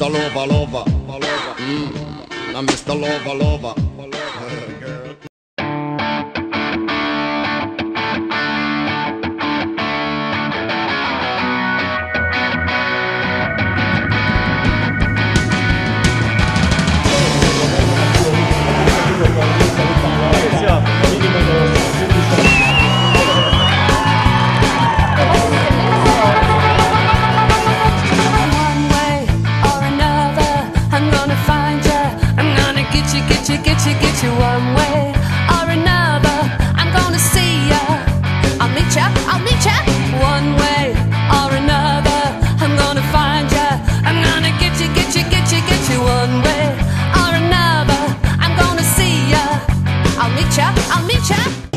Mr. Lova Lova, Lova. Mm. Now Mr. Lova Lova. Lova. Eh. gonna find ya. I'm gonna get you, get you, get you, get you one way or another. I'm gonna see you. I'll meet you, I'll meet you one way or another. I'm gonna find you. I'm gonna get you, get you, get you, get you one way or another. I'm gonna see you. I'll meet you, I'll meet you.